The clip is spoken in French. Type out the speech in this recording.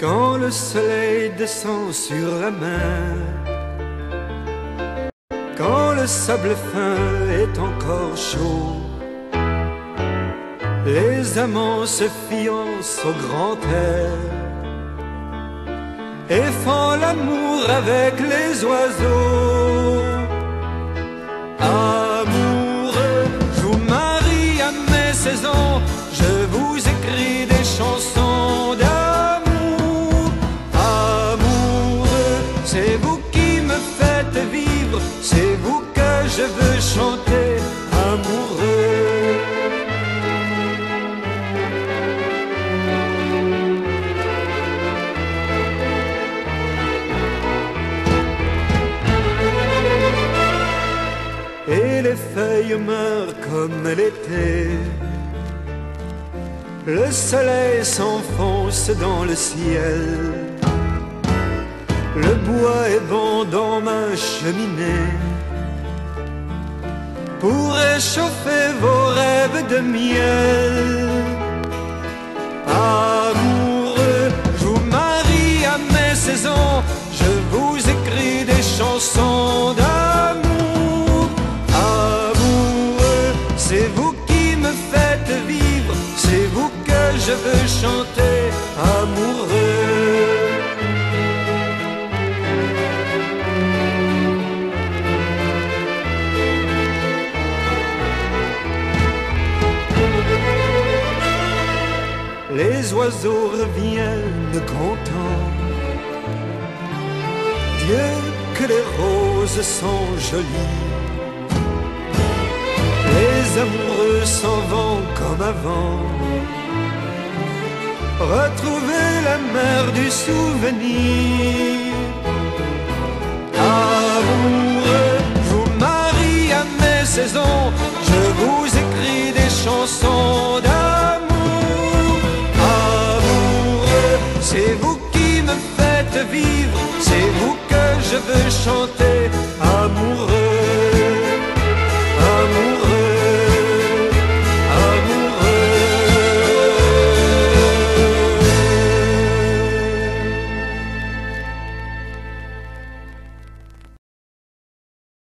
Quand le soleil descend sur la mer, quand le sable fin est encore chaud, les amants se fiancent au grand air et font l'amour avec les oiseaux. Faites vivre, c'est vous que je veux chanter, amoureux. et les feuilles meurent comme l'été. Le soleil s'enfonce dans le ciel. Le bois est bon dans ma cheminée pour réchauffer vos rêves de miel. Amoureux, je vous marie à mes saisons, je vous écris des chansons d'amour. Amoureux, c'est vous qui me faites vivre, c'est vous que je veux chanter, amoureux. Les oiseaux reviennent contents. Dieu, que les roses sont jolies. Les amoureux s'en vont comme avant. Retrouver la mer du souvenir. Amoureux, vous marie à mes saisons. Je vous écris des chansons C'est vous que je veux chanter.